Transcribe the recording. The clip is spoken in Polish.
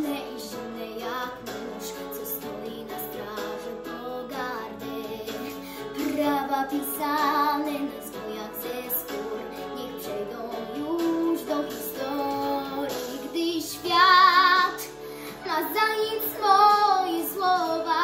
Mroczne i zimne jak nóż, co stoi na straży pogardy. Prawa pisane na zwojach ze skór, niech przejdą już do historii, gdy świat ma za nic moje słowa.